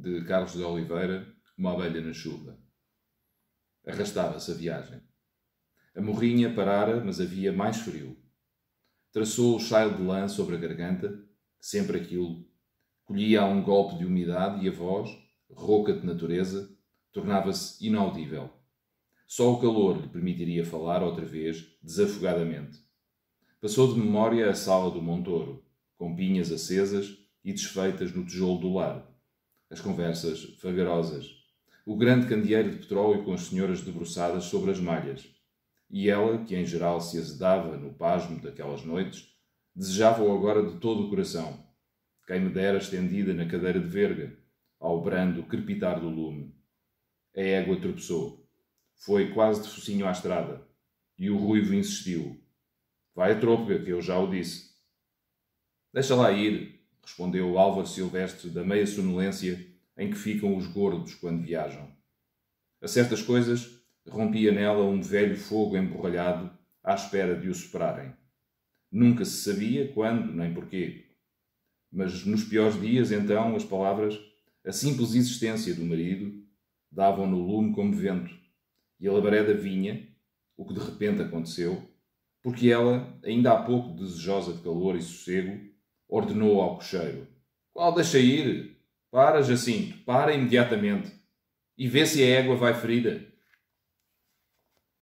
de Carlos de Oliveira, Uma abelha na chuva. Arrastava-se a viagem. A morrinha parara, mas havia mais frio. Traçou o chaio de lã sobre a garganta, sempre aquilo. Colhia a um golpe de umidade e a voz, rouca de natureza, tornava-se inaudível. Só o calor lhe permitiria falar outra vez, desafogadamente. Passou de memória a sala do Montouro, com pinhas acesas e desfeitas no tijolo do lar. As conversas vagarosas. O grande candeeiro de petróleo com as senhoras debruçadas sobre as malhas. E ela, que em geral se azedava no pasmo daquelas noites, desejava-o agora de todo o coração. Quem me dera estendida na cadeira de verga, ao brando crepitar do lume. A égua tropeçou. Foi quase de focinho à estrada. E o ruivo insistiu. Vai a trôpega, que eu já o disse. Deixa lá ir, respondeu Álvaro Silvestre da meia sonolência em que ficam os gordos quando viajam. A certas coisas rompia nela um velho fogo emborralhado à espera de o superarem. Nunca se sabia quando nem porquê. Mas nos piores dias, então, as palavras, a simples existência do marido, davam no lume como vento, e a labareda vinha, o que de repente aconteceu, porque ela, ainda há pouco desejosa de calor e sossego, ordenou ao cocheiro: Qual deixa ir? Para, Jacinto, para imediatamente. E vê se a égua vai ferida.